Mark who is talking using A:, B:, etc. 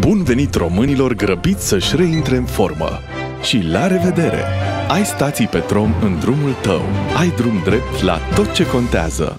A: Bun venit românilor grăbiți să-și reintre în formă! Și la revedere! Ai stații Petrom în drumul tău. Ai drum drept la tot ce contează.